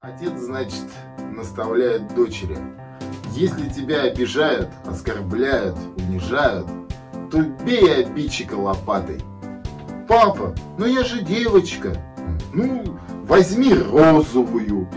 Отец, значит, наставляет дочери. Если тебя обижают, оскорбляют, унижают, то бей обидчика лопатой. Папа, ну я же девочка. Ну, возьми розовую.